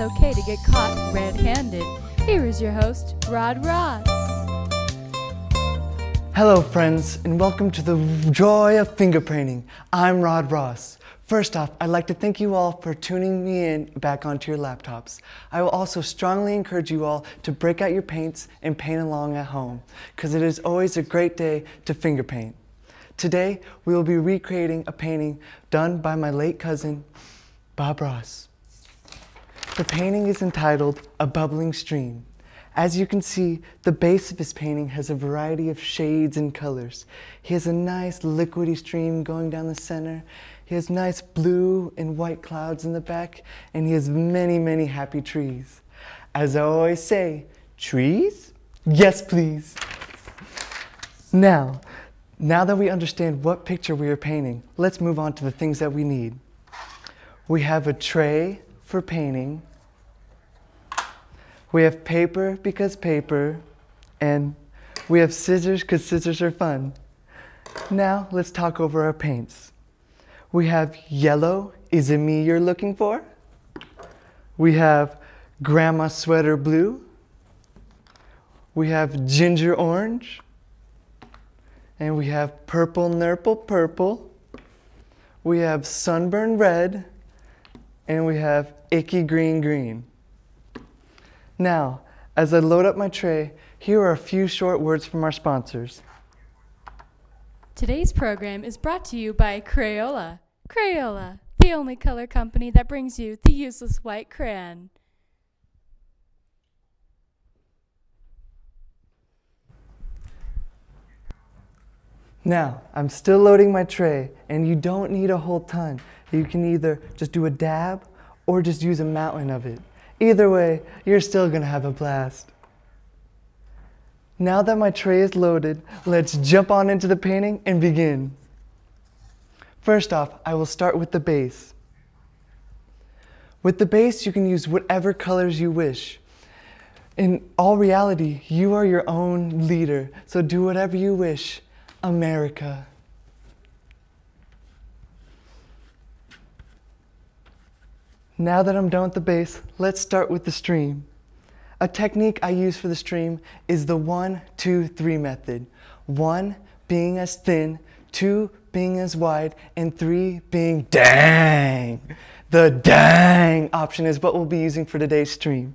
okay to get caught red handed. Here is your host, Rod Ross. Hello, friends, and welcome to the joy of finger painting. I'm Rod Ross. First off, I'd like to thank you all for tuning me in back onto your laptops. I will also strongly encourage you all to break out your paints and paint along at home, because it is always a great day to finger paint. Today, we will be recreating a painting done by my late cousin, Bob Ross. The painting is entitled A Bubbling Stream. As you can see, the base of his painting has a variety of shades and colors. He has a nice liquidy stream going down the center. He has nice blue and white clouds in the back, and he has many, many happy trees. As I always say, trees? Yes, please. Now, now that we understand what picture we are painting, let's move on to the things that we need. We have a tray for painting. We have paper because paper. And we have scissors because scissors are fun. Now let's talk over our paints. We have yellow. Is it me you're looking for? We have grandma sweater blue. We have ginger orange and we have purple nurple purple. We have sunburn red, and we have icky green green. Now, as I load up my tray, here are a few short words from our sponsors. Today's program is brought to you by Crayola. Crayola, the only color company that brings you the useless white crayon. Now, I'm still loading my tray, and you don't need a whole ton. You can either just do a dab or just use a mountain of it. Either way, you're still gonna have a blast. Now that my tray is loaded, let's jump on into the painting and begin. First off, I will start with the base. With the base, you can use whatever colors you wish. In all reality, you are your own leader, so do whatever you wish. America. Now that I'm done with the base, let's start with the stream. A technique I use for the stream is the one, two, three method. One being as thin, two being as wide, and three being dang. The dang option is what we'll be using for today's stream.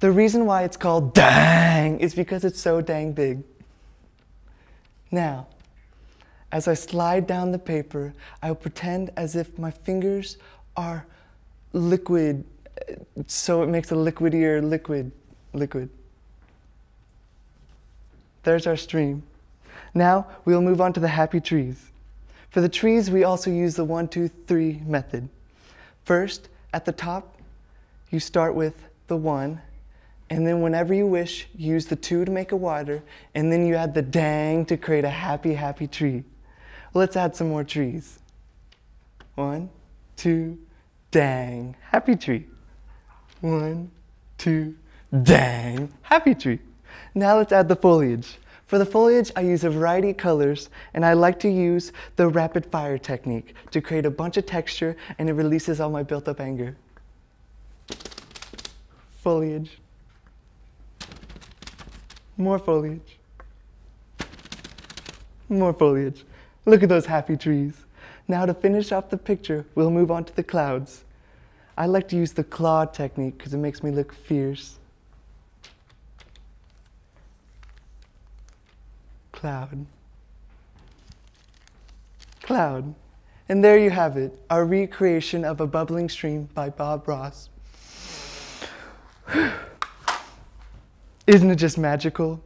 The reason why it's called dang is because it's so dang big. Now, as I slide down the paper, I will pretend as if my fingers are liquid, so it makes a liquidier liquid, liquid. There's our stream. Now we'll move on to the happy trees. For the trees, we also use the one, two, three method. First, at the top, you start with the one, and then whenever you wish, use the two to make it wider, and then you add the dang to create a happy, happy tree. Let's add some more trees. One, two, dang, happy tree. One, two, dang, happy tree. Now let's add the foliage. For the foliage, I use a variety of colors, and I like to use the rapid fire technique to create a bunch of texture, and it releases all my built up anger. Foliage. More foliage. More foliage. Look at those happy trees. Now to finish off the picture, we'll move on to the clouds. I like to use the claw technique because it makes me look fierce. Cloud. Cloud. And there you have it, our recreation of a bubbling stream by Bob Ross. Isn't it just magical?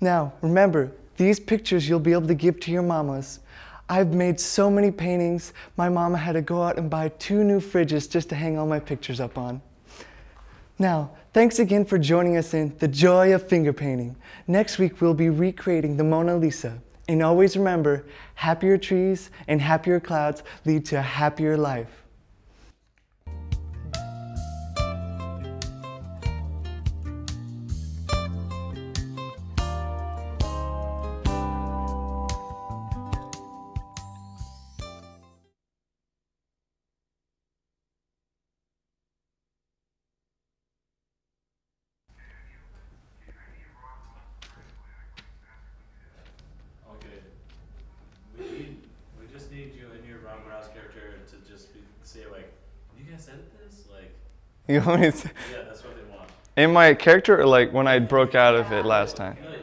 Now, remember, these pictures you'll be able to give to your mamas. I've made so many paintings, my mama had to go out and buy two new fridges just to hang all my pictures up on. Now, thanks again for joining us in The Joy of Finger Painting. Next week, we'll be recreating the Mona Lisa. And always remember, happier trees and happier clouds lead to a happier life. You want me to, Yeah, that's what they want. in my character or like when I broke out of it last time? No, no.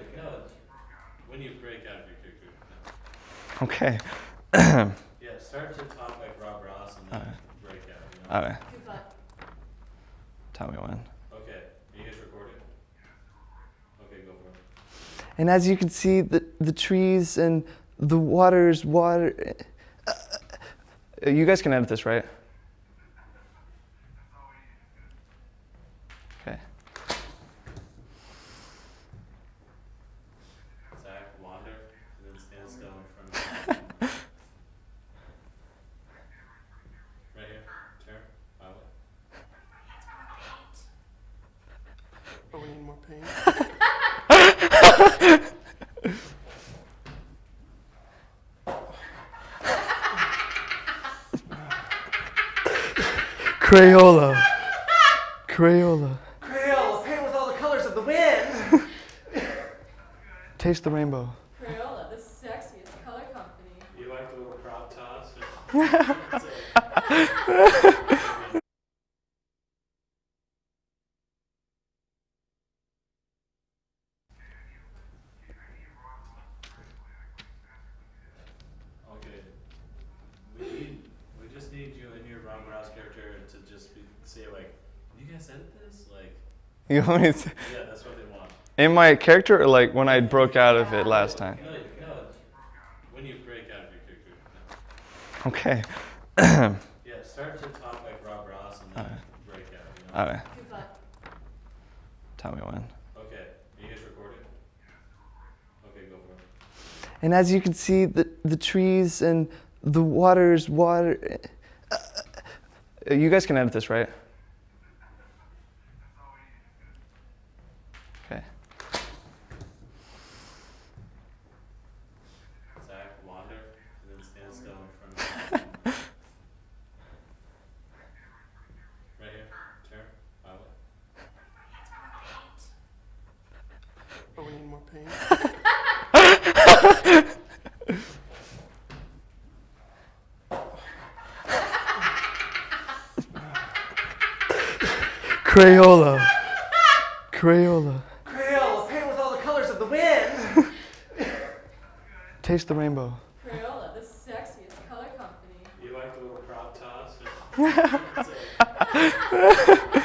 When you break out of your character. Okay. Yeah, start to talk like Rob Ross and then break out. You know? Alright, Good luck. tell me when. Okay. Are you guys recording? Okay, go for it. And as you can see, the, the trees and the water's water. Eh, You guys can edit this, right? Okay. Zach, wander, and then stand still in front of me. right here. Turn. Pilot. Oh, we need more paint. Crayola. Crayola. Crayola, paint with all the colors of the wind. Taste the rainbow. Crayola, the sexiest color company. You like the little prop toss? Okay. We need, we just need you and your Rob Ross character to just be, say like, you guys edit this? Like, You want me to, yeah, that's what they want. in my character or like when I broke out of it last time? No, no. When you break out of your character. Okay. Yeah, start to talk like Rob Ross and then break out. You know? Alright, tell me when. Okay. Are you guys recording? Okay, go for it. And as you can see, the, the trees and the water's water. You guys can edit this, right? Okay. Zach, wander, and then stand still in front of me. right here. Turn. Pilot. Oh, we need more paint. Crayola. Crayola. Crayola, paint with all the colors of the wind. Taste the rainbow. Crayola, the sexiest color company. You like the little prop toss?